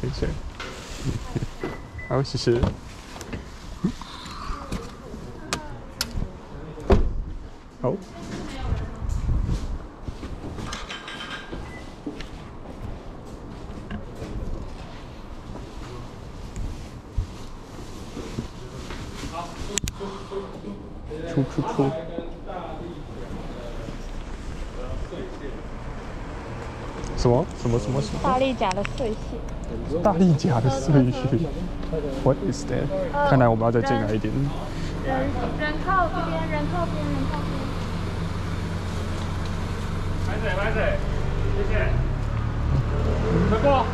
等一下，好，谢谢。好。出出出！什么什么什么什么？大力甲的碎屑。大力甲的碎屑。What is that？、看来我们要再进来一点。人人靠边，人靠边，人靠边。慢水，慢水，谢谢。快过。